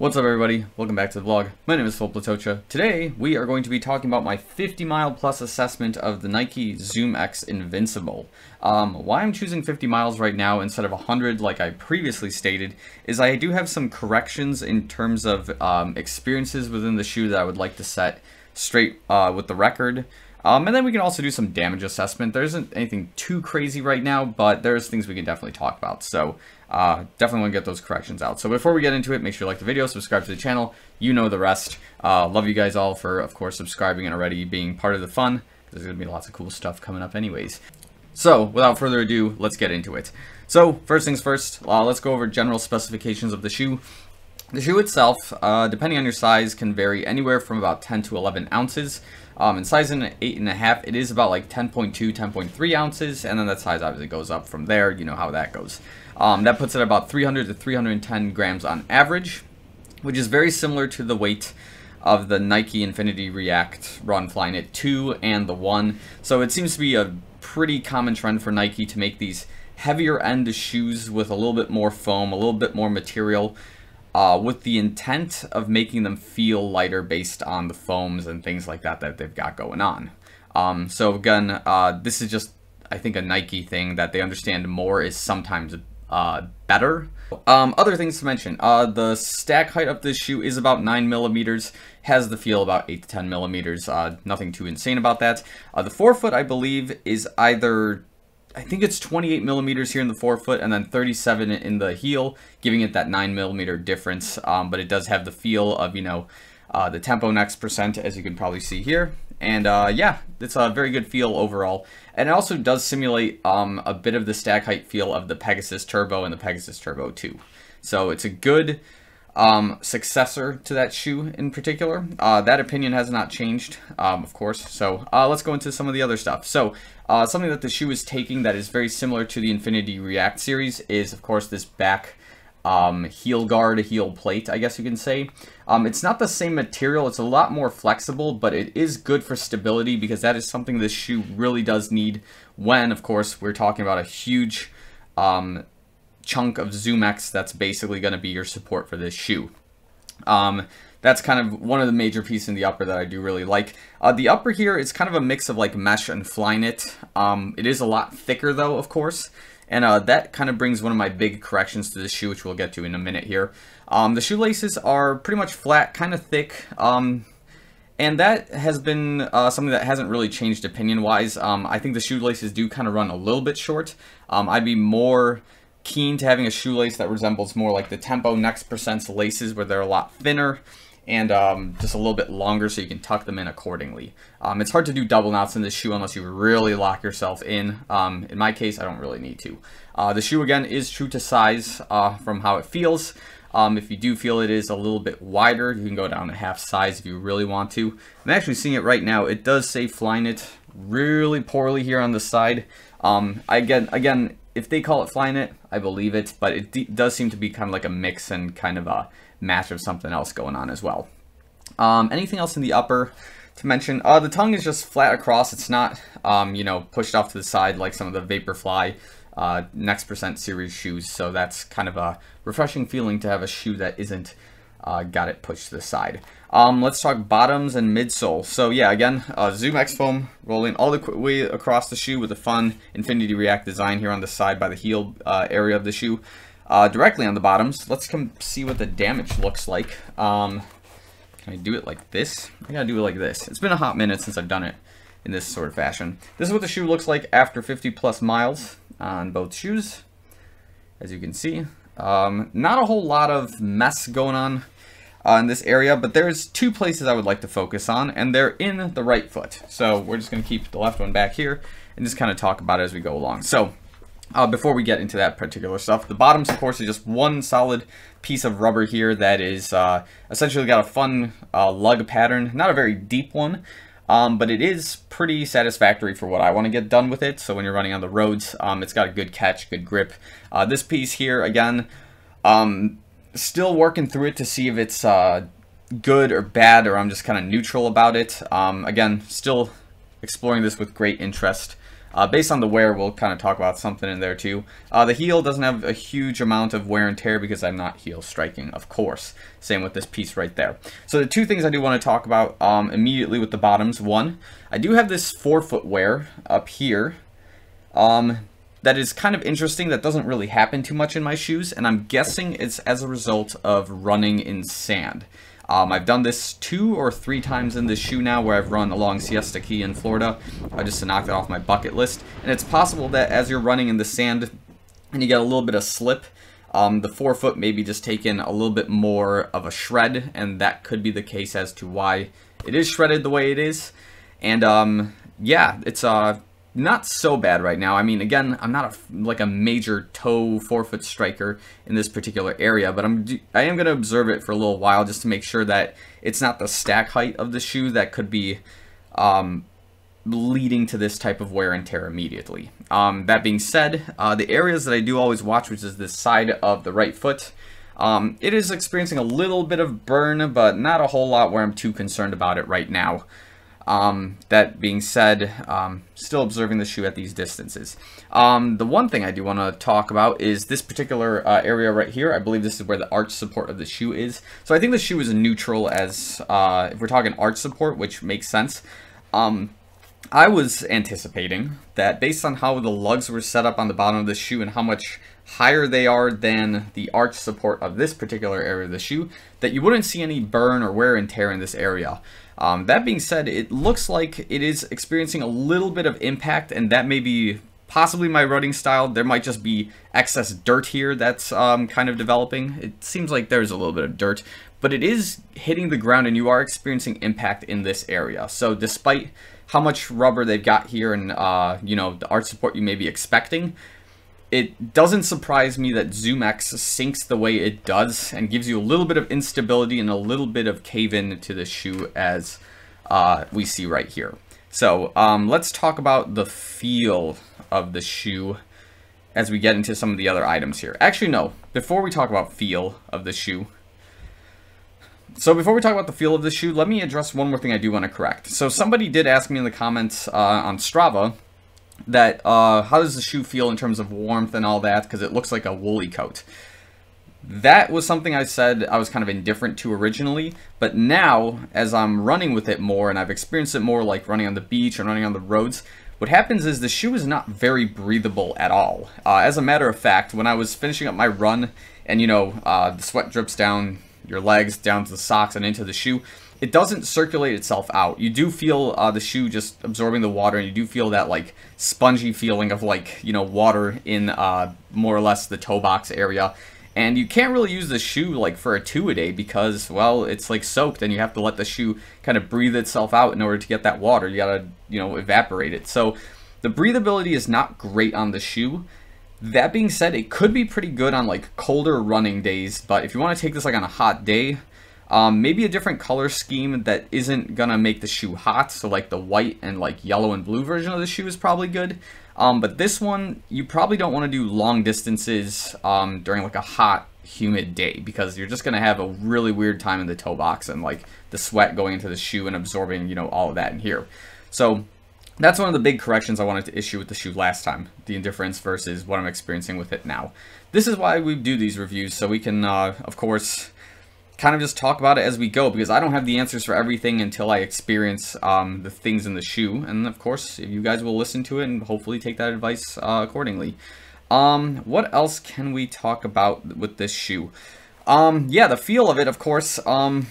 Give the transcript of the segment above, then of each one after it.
What's up everybody? Welcome back to the vlog. My name is Filip Latocha. Today we are going to be talking about my 50 mile plus assessment of the Nike Zoom X Invincible. Um, why I'm choosing 50 miles right now instead of 100 like I previously stated is I do have some corrections in terms of um, experiences within the shoe that I would like to set straight uh, with the record. Um, and then we can also do some damage assessment. There isn't anything too crazy right now, but there's things we can definitely talk about. So uh, definitely want to get those corrections out. So before we get into it, make sure you like the video, subscribe to the channel. You know the rest. Uh, love you guys all for, of course, subscribing and already being part of the fun. There's going to be lots of cool stuff coming up anyways. So without further ado, let's get into it. So first things first, uh, let's go over general specifications of the shoe. The shoe itself, uh, depending on your size, can vary anywhere from about 10 to 11 ounces. Um, in size in 8.5, it is about like 10.2, 10.3 ounces, and then that size obviously goes up from there. You know how that goes. Um, that puts it about 300 to 310 grams on average, which is very similar to the weight of the Nike Infinity React Run Flyknit 2 and the 1. So it seems to be a pretty common trend for Nike to make these heavier end shoes with a little bit more foam, a little bit more material uh, with the intent of making them feel lighter based on the foams and things like that that they've got going on. Um, so again, uh, this is just, I think, a Nike thing that they understand more is sometimes uh, better. Um, other things to mention, uh, the stack height of this shoe is about 9 millimeters, has the feel about 8 to 10 millimeters, uh, nothing too insane about that. Uh, the forefoot, I believe, is either I think it's 28 millimeters here in the forefoot and then 37 in the heel, giving it that 9 millimeter difference. Um, but it does have the feel of, you know, uh, the Tempo Next percent, as you can probably see here. And uh, yeah, it's a very good feel overall. And it also does simulate um, a bit of the stack height feel of the Pegasus Turbo and the Pegasus Turbo 2. So it's a good um, successor to that shoe in particular. Uh, that opinion has not changed, um, of course. So uh, let's go into some of the other stuff. So uh, something that the shoe is taking that is very similar to the Infinity React series is, of course, this back um, heel guard, heel plate, I guess you can say. Um, it's not the same material, it's a lot more flexible, but it is good for stability because that is something this shoe really does need when, of course, we're talking about a huge um, chunk of ZoomX that's basically going to be your support for this shoe. Um, that's kind of one of the major pieces in the upper that I do really like. Uh, the upper here is kind of a mix of like mesh and Flyknit. Um, it is a lot thicker though, of course. And uh, that kind of brings one of my big corrections to the shoe, which we'll get to in a minute here. Um, the shoelaces are pretty much flat, kind of thick. Um, and that has been uh, something that hasn't really changed opinion-wise. Um, I think the shoelaces do kind of run a little bit short. Um, I'd be more keen to having a shoelace that resembles more like the Tempo Next Percent's laces where they're a lot thinner and um, just a little bit longer so you can tuck them in accordingly. Um, it's hard to do double knots in this shoe unless you really lock yourself in. Um, in my case, I don't really need to. Uh, the shoe, again, is true to size uh, from how it feels. Um, if you do feel it is a little bit wider, you can go down to half size if you really want to. I'm actually seeing it right now. It does say Flyknit really poorly here on the side. Um, again, again, if they call it Flyknit, I believe it, but it does seem to be kind of like a mix and kind of a match of something else going on as well. Um, anything else in the upper to mention? Uh, the tongue is just flat across. It's not, um, you know, pushed off to the side like some of the Vaporfly uh, Next Percent series shoes. So that's kind of a refreshing feeling to have a shoe that isn't uh, got it pushed to the side. Um, let's talk bottoms and midsole. So yeah, again, uh, Zoom X foam rolling all the way across the shoe with a fun Infinity React design here on the side by the heel uh, area of the shoe. Uh, directly on the bottoms, let's come see what the damage looks like. Um, can I do it like this? I gotta do it like this. It's been a hot minute since I've done it in this sort of fashion. This is what the shoe looks like after 50 plus miles on both shoes. As you can see, um, not a whole lot of mess going on uh, in this area, but there's two places I would like to focus on, and they're in the right foot. So we're just going to keep the left one back here and just kind of talk about it as we go along. So uh, before we get into that particular stuff, the bottoms, of course, is just one solid piece of rubber here that is uh, essentially got a fun uh, lug pattern. Not a very deep one, um, but it is pretty satisfactory for what I want to get done with it. So when you're running on the roads, um, it's got a good catch, good grip. Uh, this piece here, again, um, still working through it to see if it's uh, good or bad, or I'm just kind of neutral about it. Um, again, still exploring this with great interest. Uh, based on the wear, we'll kind of talk about something in there too. Uh, the heel doesn't have a huge amount of wear and tear because I'm not heel striking, of course. Same with this piece right there. So the two things I do want to talk about um, immediately with the bottoms. One, I do have this forefoot wear up here. Um, that is kind of interesting. That doesn't really happen too much in my shoes, and I'm guessing it's as a result of running in sand. Um, I've done this two or three times in this shoe now where I've run along Siesta Key in Florida uh, just to knock that off my bucket list. And it's possible that as you're running in the sand and you get a little bit of slip, um, the forefoot maybe just taken a little bit more of a shred, and that could be the case as to why it is shredded the way it is. And um, yeah, it's uh, not so bad right now. I mean, again, I'm not a, like a major toe forefoot striker in this particular area, but I'm I am going to observe it for a little while just to make sure that it's not the stack height of the shoe that could be um, leading to this type of wear and tear immediately. Um, that being said, uh, the areas that I do always watch, which is this side of the right foot, um, it is experiencing a little bit of burn, but not a whole lot where I'm too concerned about it right now. Um, that being said, um, still observing the shoe at these distances. Um, the one thing I do want to talk about is this particular uh, area right here. I believe this is where the arch support of the shoe is. So I think the shoe is neutral as, uh, if we're talking arch support, which makes sense. Um, I was anticipating that based on how the lugs were set up on the bottom of the shoe and how much higher they are than the arch support of this particular area of the shoe, that you wouldn't see any burn or wear and tear in this area. Um, that being said, it looks like it is experiencing a little bit of impact, and that may be possibly my running style. There might just be excess dirt here that's um, kind of developing. It seems like there's a little bit of dirt, but it is hitting the ground and you are experiencing impact in this area. So despite how much rubber they've got here and, uh, you know, the arch support you may be expecting, it doesn't surprise me that ZoomX sinks the way it does and gives you a little bit of instability and a little bit of cave-in to the shoe as uh, we see right here. So um, let's talk about the feel of the shoe as we get into some of the other items here. Actually, no. Before we talk about feel of the shoe, so before we talk about the feel of the shoe, let me address one more thing I do want to correct. So somebody did ask me in the comments uh, on Strava that uh, how does the shoe feel in terms of warmth and all that because it looks like a woolly coat. That was something I said I was kind of indifferent to originally, but now as I'm running with it more and I've experienced it more like running on the beach and running on the roads, what happens is the shoe is not very breathable at all. Uh, as a matter of fact, when I was finishing up my run and you know uh, the sweat drips down your legs, down to the socks and into the shoe, it doesn't circulate itself out. You do feel uh, the shoe just absorbing the water, and you do feel that like spongy feeling of like you know water in uh, more or less the toe box area. And you can't really use the shoe like for a two a day because well it's like soaked and you have to let the shoe kind of breathe itself out in order to get that water. You gotta you know evaporate it. So the breathability is not great on the shoe. That being said, it could be pretty good on like colder running days, but if you want to take this like on a hot day, um, maybe a different color scheme that isn't gonna make the shoe hot, so like the white and like yellow and blue version of the shoe is probably good. Um, but this one, you probably don't want to do long distances um, during like a hot, humid day because you're just gonna have a really weird time in the toe box and like the sweat going into the shoe and absorbing, you know, all of that in here. So that's one of the big corrections I wanted to issue with the shoe last time, the indifference versus what I'm experiencing with it now. This is why we do these reviews, so we can, uh, of course, kind of just talk about it as we go because I don't have the answers for everything until I experience um, the things in the shoe. And of course, you guys will listen to it and hopefully take that advice uh, accordingly. Um, what else can we talk about with this shoe? Um, yeah, the feel of it, of course. Um,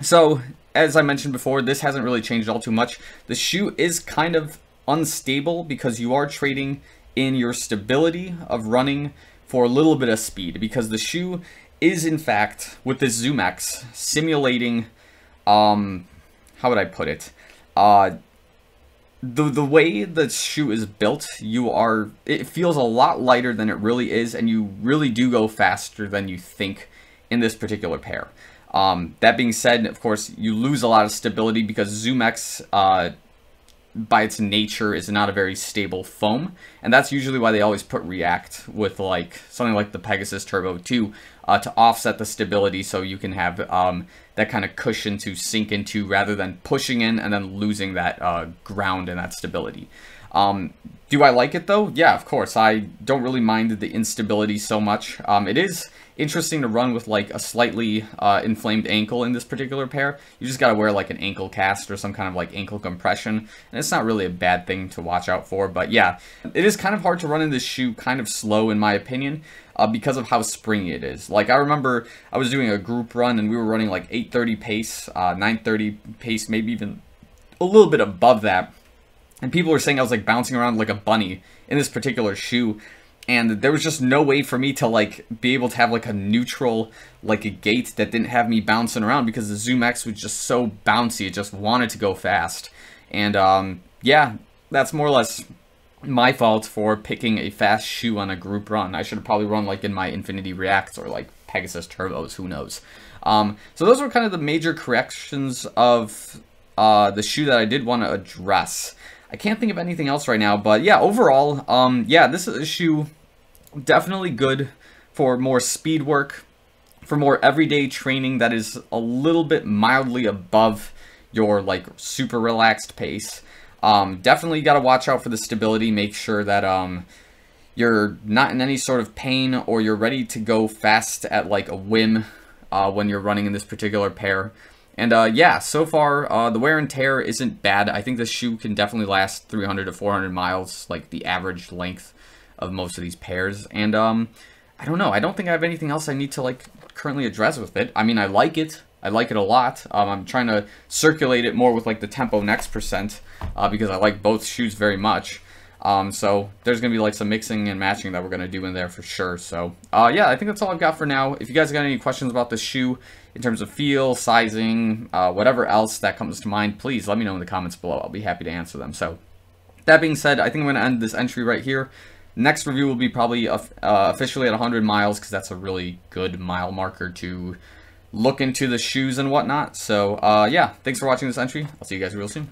so, as I mentioned before, this hasn't really changed all too much. The shoe is kind of unstable because you are trading in your stability of running for a little bit of speed because the shoe is in fact with this ZoomX simulating um how would I put it? Uh the the way the shoe is built, you are it feels a lot lighter than it really is and you really do go faster than you think in this particular pair. Um, that being said, of course, you lose a lot of stability because ZoomX uh, by its nature is not a very stable foam and that's usually why they always put react with like something like the pegasus turbo 2 uh, to offset the stability so you can have um, that kind of cushion to sink into rather than pushing in and then losing that uh, ground and that stability Um, do I like it though? Yeah, of course. I don't really mind the instability so much. Um, it is interesting to run with like a slightly uh, inflamed ankle in this particular pair. You just gotta wear like an ankle cast or some kind of like ankle compression, and it's not really a bad thing to watch out for. But yeah, it is kind of hard to run in this shoe, kind of slow in my opinion. Uh, because of how springy it is. Like I remember I was doing a group run and we were running like 830 pace, uh, 930 pace, maybe even a little bit above that. And people were saying I was like bouncing around like a bunny in this particular shoe and there was just no way for me to like be able to have like a neutral like a gait that didn't have me bouncing around because the Zoom X was just so bouncy it just wanted to go fast and um, yeah that's more or less my fault for picking a fast shoe on a group run. I should have probably run like in my Infinity Reacts or like Pegasus Turbos who knows? Um, so those were kind of the major corrections of uh, the shoe that I did want to address. I can't think of anything else right now, but yeah, overall, um, yeah, this is a shoe definitely good for more speed work, for more everyday training that is a little bit mildly above your like super relaxed pace. Um, definitely got to watch out for the stability. Make sure that um, you're not in any sort of pain or you're ready to go fast at like a whim uh, when you're running in this particular pair. And uh, yeah, so far uh, the wear and tear isn't bad. I think this shoe can definitely last 300 to 400 miles, like the average length of most of these pairs. And um, I don't know. I don't think I have anything else I need to like currently address with it. I mean, I like it. I like it a lot. Um, I'm trying to circulate it more with like the Tempo Next percent uh, because I like both shoes very much. Um, so there's going to be like some mixing and matching that we're going to do in there for sure. So uh, yeah, I think that's all I've got for now. If you guys got any questions about this shoe in terms of feel, sizing, uh, whatever else that comes to mind, please let me know in the comments below. I'll be happy to answer them. So that being said, I think I'm going to end this entry right here. Next review will be probably uh, officially at 100 miles because that's a really good mile marker to look into the shoes and whatnot. So uh, yeah, thanks for watching this entry. I'll see you guys real soon.